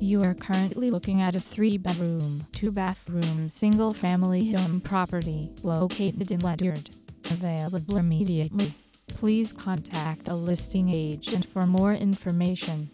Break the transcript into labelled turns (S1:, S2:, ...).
S1: You are currently looking at a three-bedroom, two-bathroom, single-family home property located in Ledyard. Available immediately. Please contact the listing agent for more information.